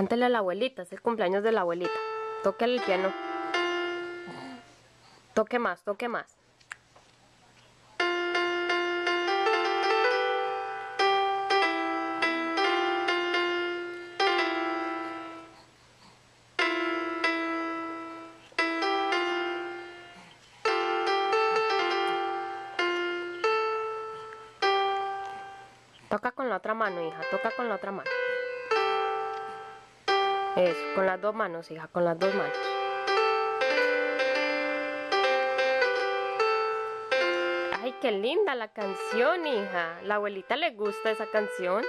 Cántale a la abuelita, es el cumpleaños de la abuelita. Tóquele el piano. Toque más, toque más. Toca con la otra mano, hija. Toca con la otra mano. Eso, con las dos manos, hija, con las dos manos. Ay, qué linda la canción, hija. La abuelita le gusta esa canción.